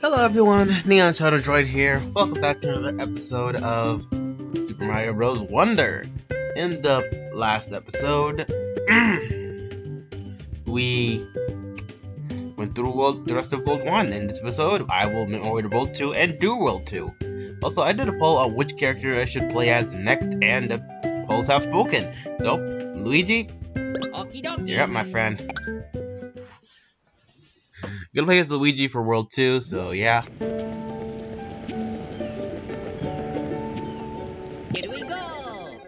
Hello everyone, Neon Shadow Droid here. Welcome back to another episode of Super Mario Bros. Wonder. In the last episode, we went through world, the rest of World 1. In this episode, I will make my way to World 2 and do World 2. Also, I did a poll on which character I should play as next, and the polls have spoken. So, Luigi, you're up, my friend. Gonna play as Luigi for World 2, so yeah. Here we go!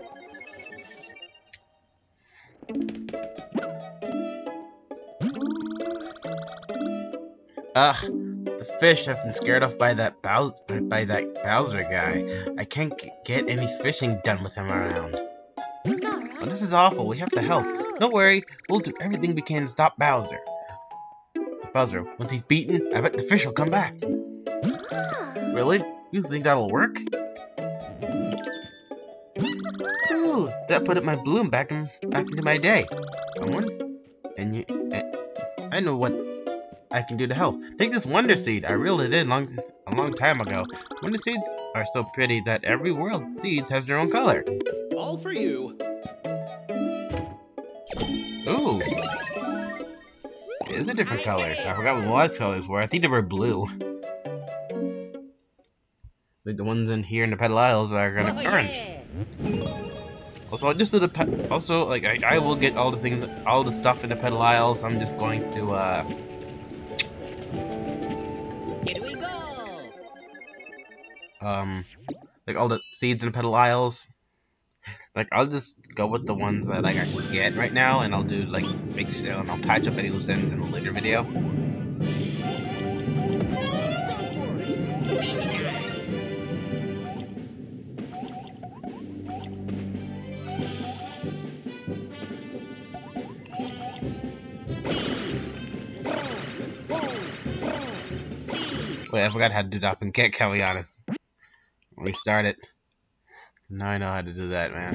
Ugh, the fish have been scared off by that Bowser, by, that Bowser guy. I can't get any fishing done with him around. Oh, this is awful. We have to help. Don't worry, we'll do everything we can to stop Bowser. Bowser, once he's beaten, I bet the fish will come back. Really? You think that'll work? Ooh, that put up my bloom back in back into my day. Someone? And you, eh, I know what I can do to help. Take this Wonder Seed. I really did long a long time ago. Wonder Seeds are so pretty that every world seeds has their own color. All for you. Ooh. Is a different color. I forgot what colors were. I think they were blue. Like the ones in here in the Petal Isles are gonna Oh, orange. yeah. Also, just the also like I, I will get all the things, all the stuff in the Petal Isles. I'm just going to uh Here we go! um like all the seeds in the Petal Isles. Like I'll just go with the ones that like I can get right now, and I'll do like make sure and I'll patch up any loose ends in a later video. Wait, I forgot how to do that and get Kellyannis. Restart it. Now I know how to do that, man.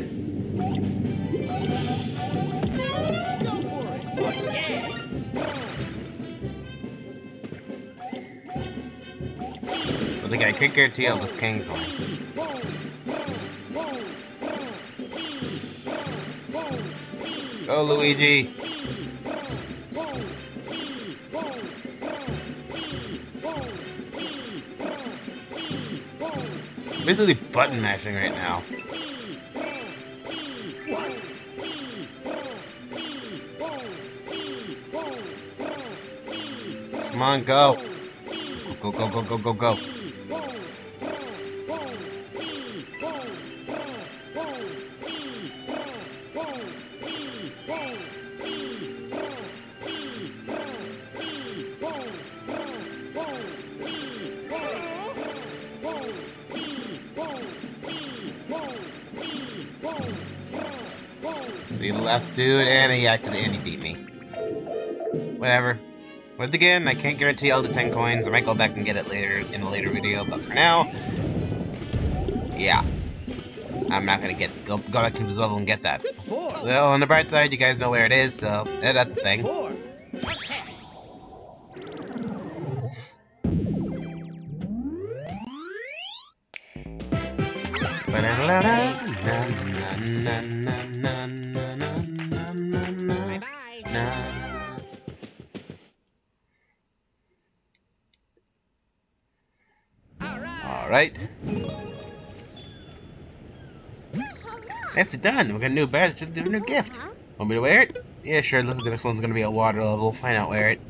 I think I can't guarantee I'll King. Go, Luigi! Basically button mashing right now. Come on, go! Go, go, go, go, go, go. Dude, and he acted, and he beat me. Whatever. Once again, I can't guarantee all the 10 coins. I might go back and get it later in a later video, but for now, yeah. I'm not gonna get go, go back to this level and get that. Well, on the bright side, you guys know where it is, so yeah, that's a thing. Alright. That's done. We got a new badge. Just a new gift. Want me to wear it? Yeah, sure. Looks like this one's gonna be a water level. Why not wear it?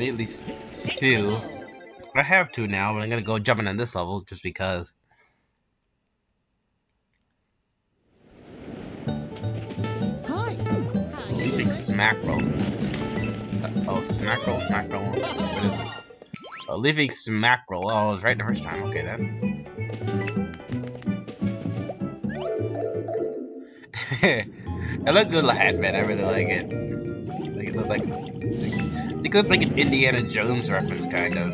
At least two. I have two now, but I'm gonna go jumping on this level just because. Hi. Leaping Smackerel. Uh, oh, Smackerel, Smackerel. What is it? Oh, leaving Smackerel. Oh, I was right the first time. Okay, then. I like the little hat, man. I really like it. Like it looks like, it looks like an Indiana Jones reference, kind of.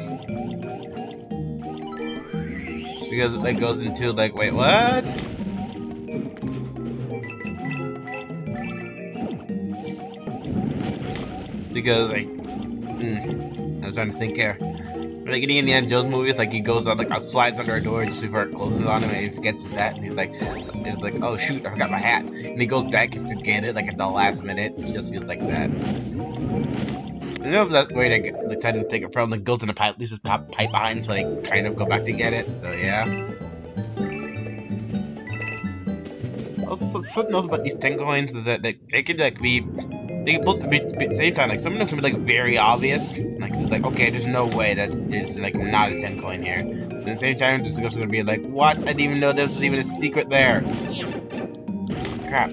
Because it like goes into like, wait, what? Because like, mm, I was trying to think here. Like in the Indiana Jones movies, like he goes out, like uh, slides under a door just before it closes on him, and he gets his hat, and he's like, he's like, oh shoot, I forgot my hat, and he goes back to get it, like at the last minute. It just feels like that. I know if that way to get, they try to take it from, like goes in the pipe, leaves his pipe pipe behind, so they kind of go back to get it. So yeah. Also, else about these ten coins is that they, they could like be they both be, be same time. Like some of them can be like very obvious. Like like okay, there's no way that's there's like not a ten coin here. But at the same time, there's also gonna be like what? I didn't even know there was even a secret there. Crap.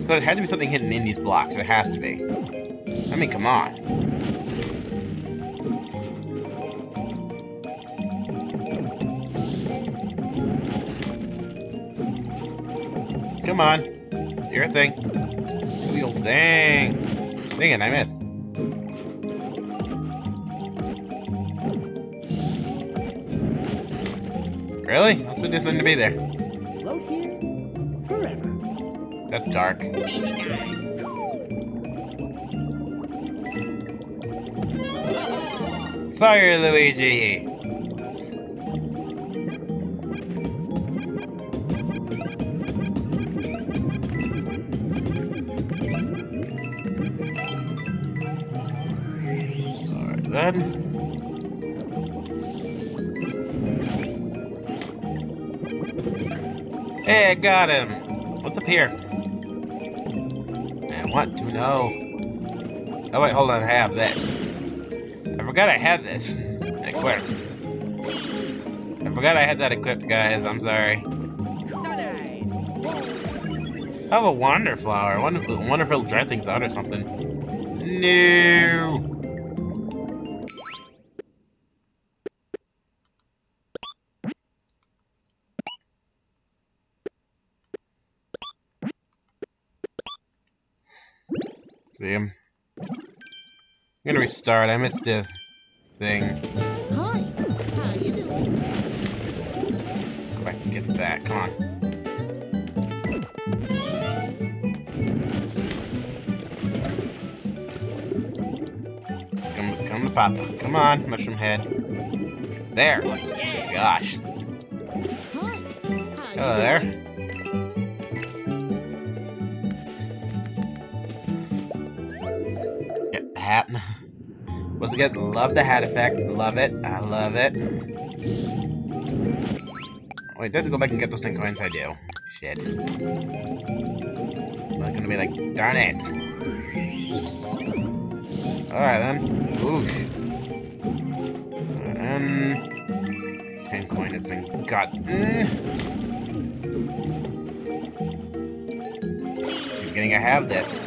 So it had to be something hidden in these blocks. It has to be. I mean, come on. Come on. Do your thing. Do your thing. Dang it, I missed. Really? I expected this thing to be there. Float here forever. That's dark. Fire, Luigi! Got him! What's up here? I want to know. Oh wait, hold on, I have this. I forgot I had this equipped. I forgot I had that equipped, guys. I'm sorry. I have a wonder flower. Wonder, I wonder if it'll dry things out or something. No. Him. I'm gonna restart. I missed the thing. Hi. How you doing? Back and get that. Come on. Come, come to Papa. Come on, mushroom head. There. Gosh. Hello there. Hat. Once again, love the hat effect. Love it. I love it. Wait, I have to go back and get those 10 coins? I do. Shit. I'm gonna be like, darn it. Alright then. Oosh. And 10 coin has been gotten. Keep getting I have this.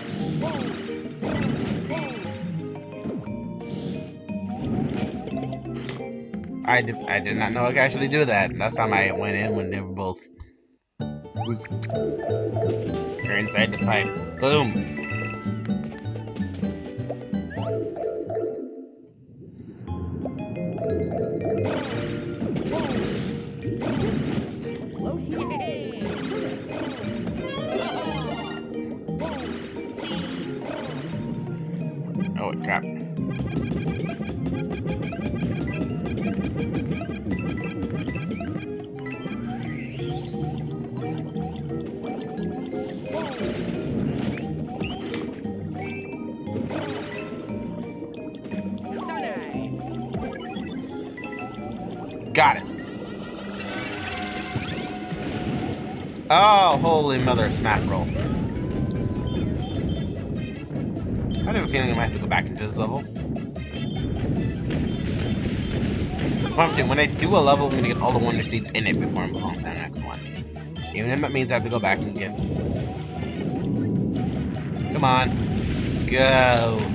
I did, I did not know I could actually do that. Last time I went in when they were both was are inside the pipe. Boom. Oh crap. Holy mother smackerel. I have a feeling I might have to go back into this level. I'm when I do a level, I'm gonna get all the Wonder Seeds in it before I move on to the next one. Even if that means I have to go back and get... Come on. Go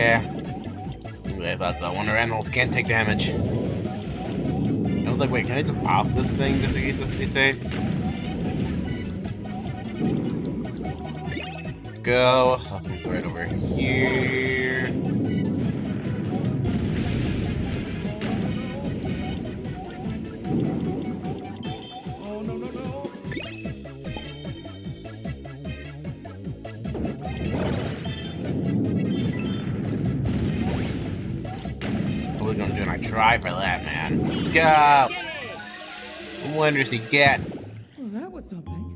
Yeah, exactly. I thought. Uh, Wonder animals can't take damage. I was like, wait, can I just off this thing just to get this to be safe? Go. I'll right over here. Are gonna do? I try for that, man. Let's go. What wonders he get? Well, that was something.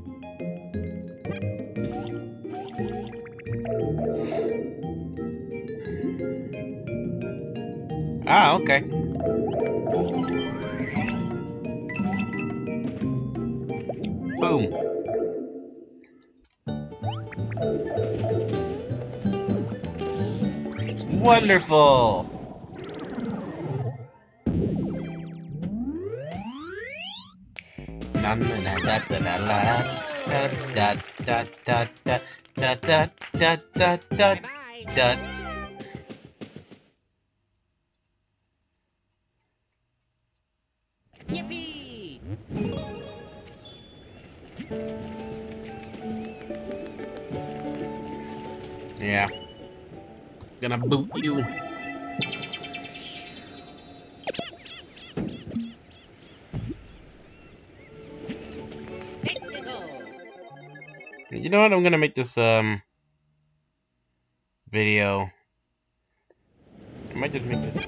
Ah, okay. Boom. Wonderful. Yippee! Yeah. Gonna boot you. You know what? I'm gonna make this um video. I might just make this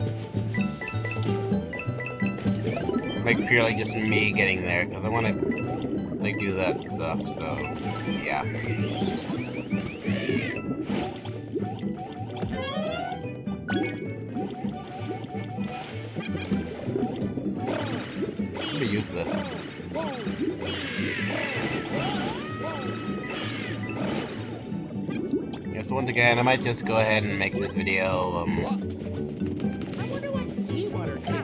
like purely just me getting there because I want to like do that stuff. So yeah. So once again, I might just go ahead and make this video. Um, I like. I.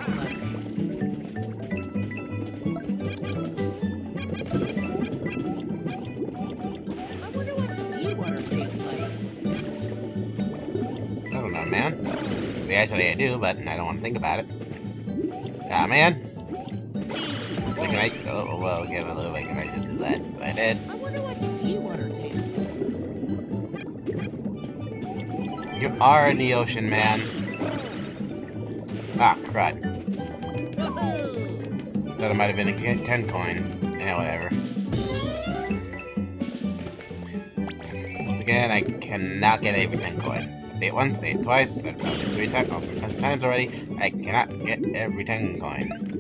I don't know, man. Well, actually, I do, but I don't want to think about it. Ah, man. So can I? Oh, well, okay, well, wait, can I just do that? So I did. I wonder what seawater You are in the ocean, man. Ah, crud. Thought it might have been a 10 coin. Yeah, whatever. Again, I cannot get every 10 coin. Say it once, say it twice, said it three times, ten times already. I cannot get every 10 coin.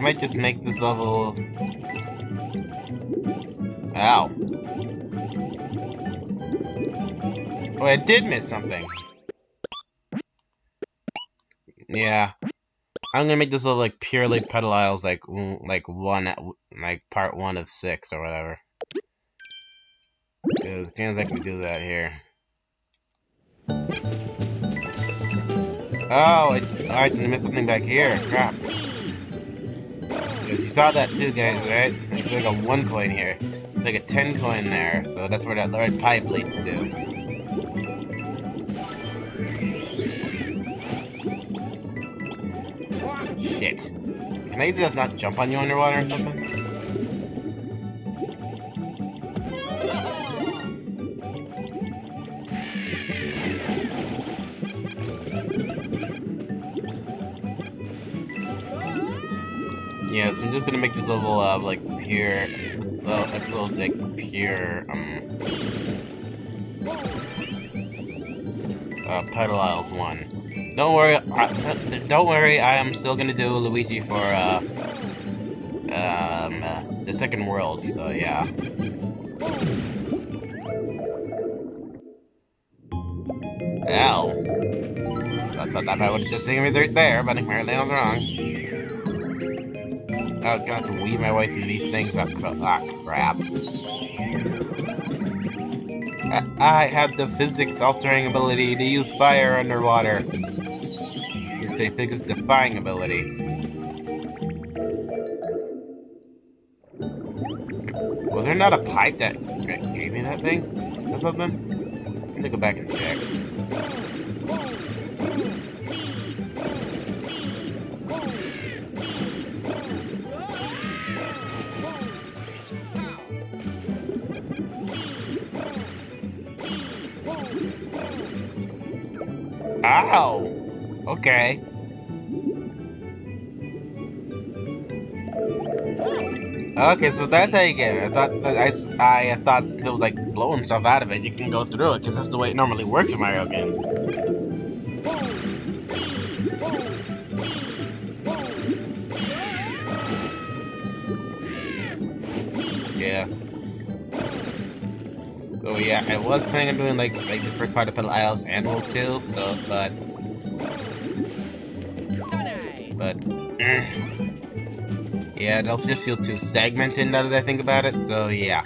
I might just make this level... Ow. Oh, I did miss something. Yeah. I'm gonna make this level like purely Petal Isles, like like one, like part one of six or whatever. Because can't exactly do that here. Oh, I, I missed something back here. Crap. You saw that too, guys, right? There's like a one coin here. There's like a ten coin there, so that's where that red pipe leads to. Shit. Can I just not jump on you underwater or something? So I'm just gonna make this level uh, like pure, this uh, episode like pure um uh, Petal Isles one. Don't worry, I, don't worry. I am still gonna do Luigi for uh um uh, the second world. So yeah. Ow. That's not that I would have just taken me right there, but apparently I was wrong. I'm gonna have to weave my way through these things. Ah, ah crap. I, I have the physics-altering ability to use fire underwater. You say physics-defying ability. Was there not a pipe that gave me that thing? Or something? Let me go back and check. Okay. Okay, so that's how you get it. I thought I, I thought still like blow himself out of it. You can go through it because that's the way it normally works in Mario games. Yeah. So yeah, I was planning on doing like like the first part of Petal Isles and World 2, so but. But mm. yeah, it'll just feel too segmented now that I think about it. So yeah.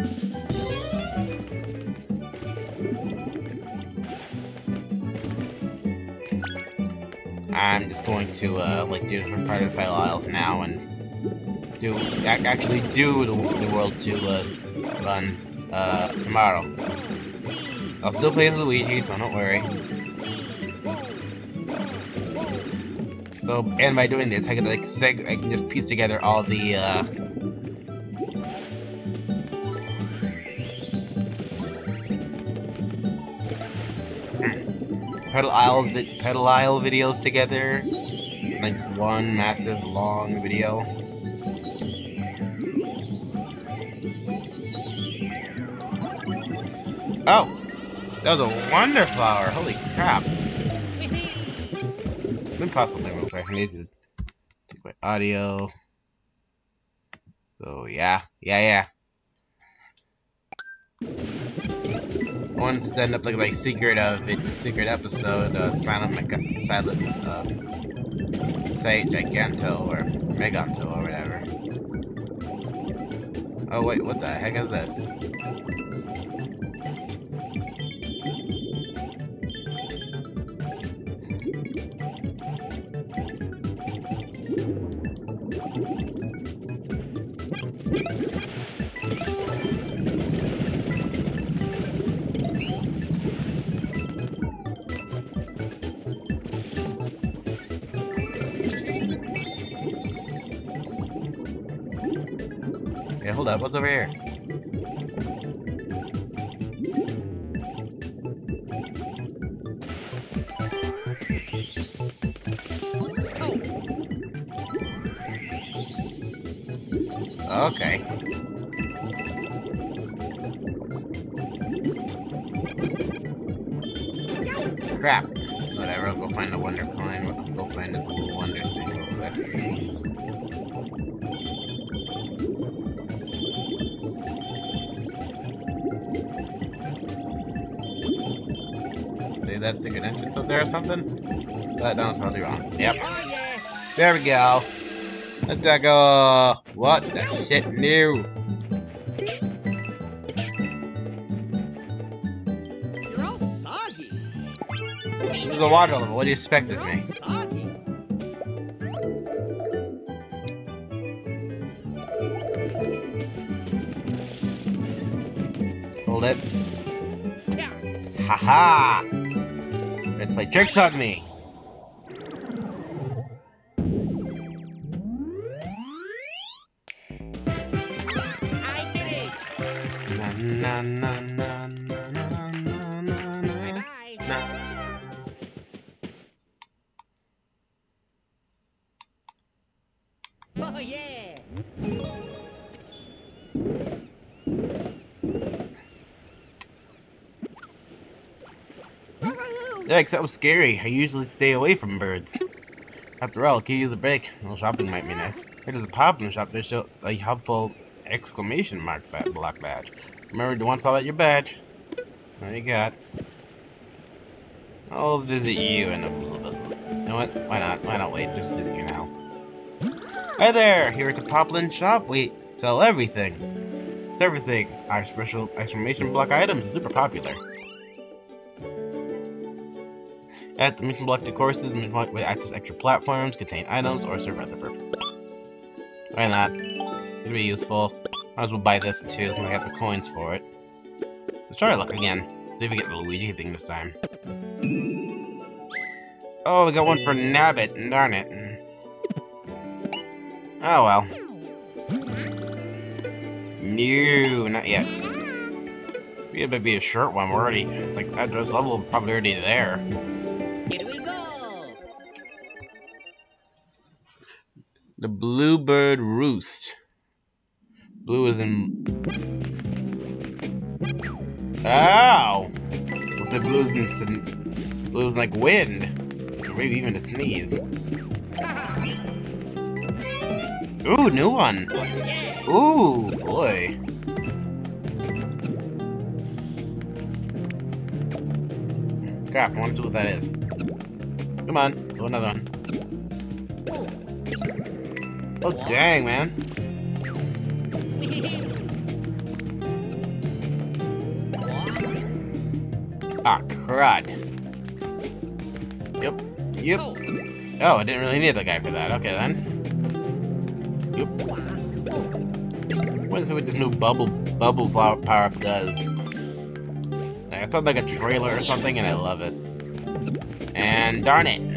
I'm just going to uh, like do the first part of the Isles now and do actually do the, the World 2 uh, run uh, tomorrow. I'll still play as Luigi, so don't worry. So, and by doing this, I can like seg I can just piece together all the uh, Petal Isles vi Petal Isle videos together, like just one massive long video. Oh, that was a wonder flower. Holy crap! Me pause something real quick. I need to take my audio. So yeah, yeah, yeah. Wanted to end up like like secret of it, secret episode, uh, silent Mega, silent, uh, say Giganto or Meganto or whatever. Oh wait, what the heck is this? Up, what's over here? Okay. Crap. Whatever, I'll go find the Wonder Coin. I'll go find this little Wonder thing. A good entrance up there or something? That it's probably wrong. Yep. There we go. Let's go. What the shit new? You're all soggy. This is a water level. What do you expect of me? soggy. Hold it. Yeah. Haha! Let's play tricks on me. Na na na na That was scary. I usually stay away from birds. After all, could use a break. A shopping might be nice. There's a Poplin shop. There's a a helpful exclamation mark ba block badge. Remember to once all at your badge. What you got? I'll visit you in a little bit. You know what? Why not? Why not wait? Just visit you now. Hi there! Here at the Poplin shop, we sell everything. It's everything. Our special exclamation block items super popular. At the mission block to courses, mission block act as extra platforms, contain items, or serve other purposes. Why not? It'd be useful. Might as well buy this too, since I have the coins for it. Let's try our luck again. See if we get the Luigi thing this time. Oh, we got one for Nabbit. Darn it. Oh well. No, not yet. It might be a short one. We're already, like, at this level probably already there. The Bluebird Roost. Blue is in... Ow! What's the blue is in... Blue is like wind. Or maybe even a sneeze. Ooh, new one. Ooh, boy. Crap, I want to see what that is. Come on, do another one. Oh, dang, man. Ah, crud. Yep. Yep. Oh, I didn't really need the guy for that. Okay, then. Yep. What is with this new bubble bubble flower power up does? It sounds like a trailer or something, and I love it. And darn it.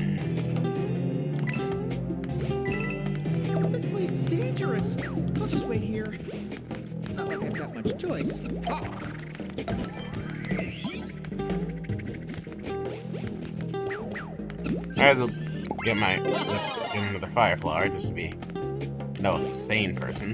Get my get another fire flower just to be no sane person.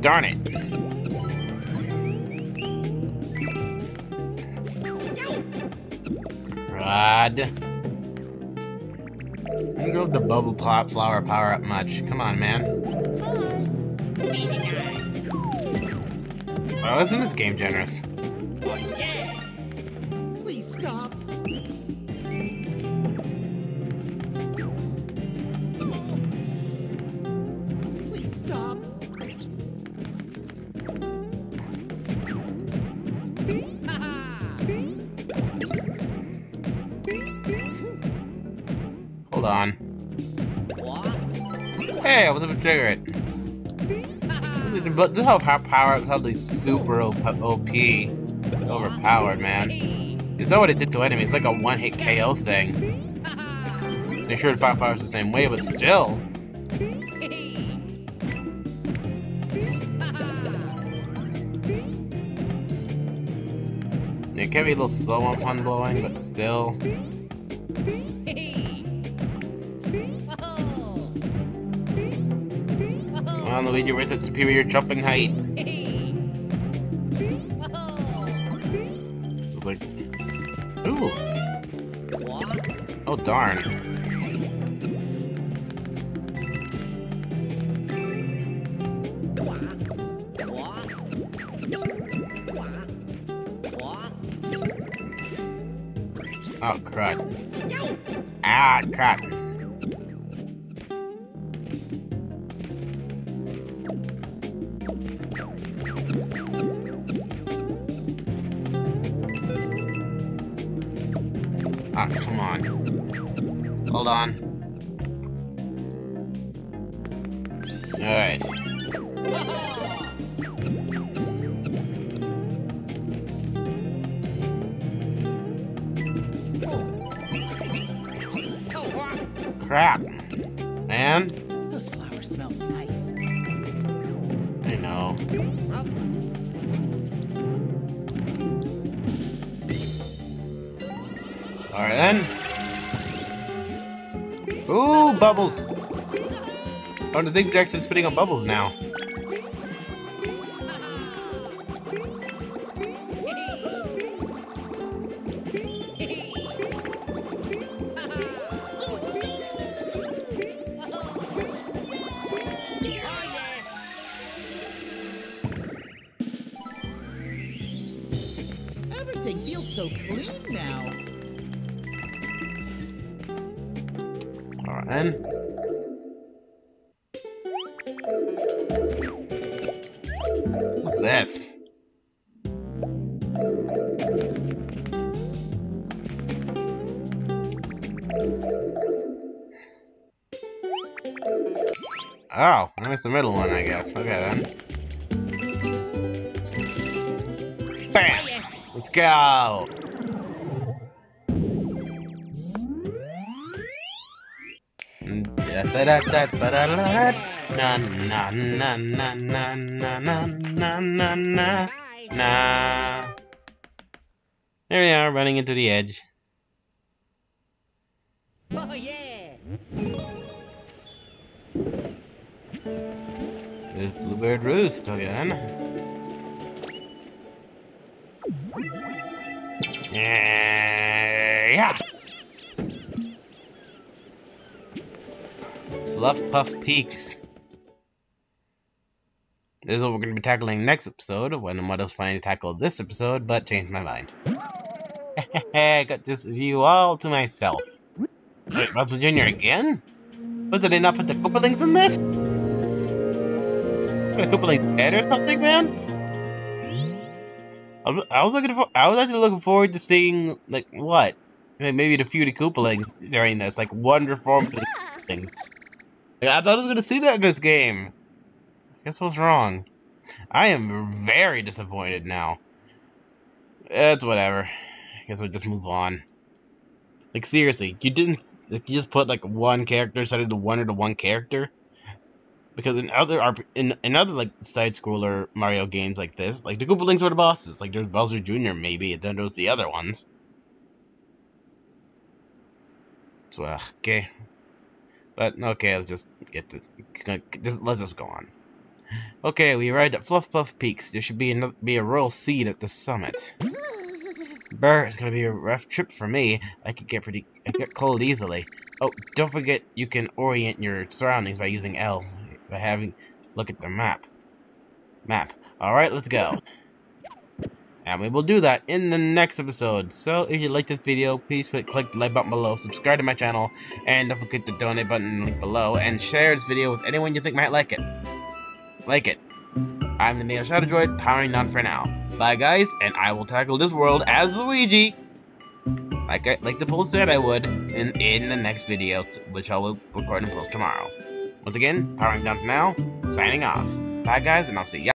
Darn it. Flower power up much. Come on, man. Oh, isn't this game generous? Please stop. Please stop. Hold on. Hey, to trigger it. But this how power ups how super OP. Overpowered, man. Is that what it did to enemies? It's like a one hit KO thing. They sure fire powers the same way, but still. It can be a little slow on pun blowing, but still. On, Luigi, where's that superior jumping height? Ooh. Oh darn. Oh crud. Ah crap. Alright then. Ooh, bubbles! Oh, the thing's actually spitting up bubbles now. Oh, I missed the middle one, I guess. Okay then. Bam! Let's go! There we are, running into the edge. Oh yeah. Bluebird Roost oh, again. Yeah. Fluff Puff Peaks. This is what we're going to be tackling next episode, when was planning to tackle this episode, but changed my mind. I got this view all to myself. Wait, Bowser Jr. again? What, did they not put the Koopalings in this? A Koopalings dead or something, man? I was, I was looking for. I was actually looking forward to seeing like what, maybe the few Koopalings during this, like wonder form of the things. Like, I thought I was gonna see that in this game. Guess what's wrong? I am very disappointed now. It's whatever. I guess we'll just move on. Like seriously, you didn't. Like, you just put like one character instead of the one or the one character. Because in other in, in other like side scroller Mario games like this, like the Koopalings were the bosses. Like there's Bowser Jr. maybe, and then there's the other ones. So uh, okay, but okay, let's just get to just let's just go on. Okay, we arrived at Fluff Puff Peaks. There should be another, be a royal seed at the summit. Brr, it's gonna be a rough trip for me. I could get pretty, I get cold easily. Oh, don't forget you can orient your surroundings by using L, by having look at the map. Map. All right, let's go. And we will do that in the next episode. So if you like this video, please click the like button below, subscribe to my channel, and don't forget the donate button link below, and share this video with anyone you think might like it. Like it. I'm the Neon Shadow Droid, powering down for now. Bye guys, and I will tackle this world as Luigi, like I, like the poll said I would, in, in the next video, which I will record and post tomorrow. Once again, powering down for now, signing off. Bye guys, and I'll see ya.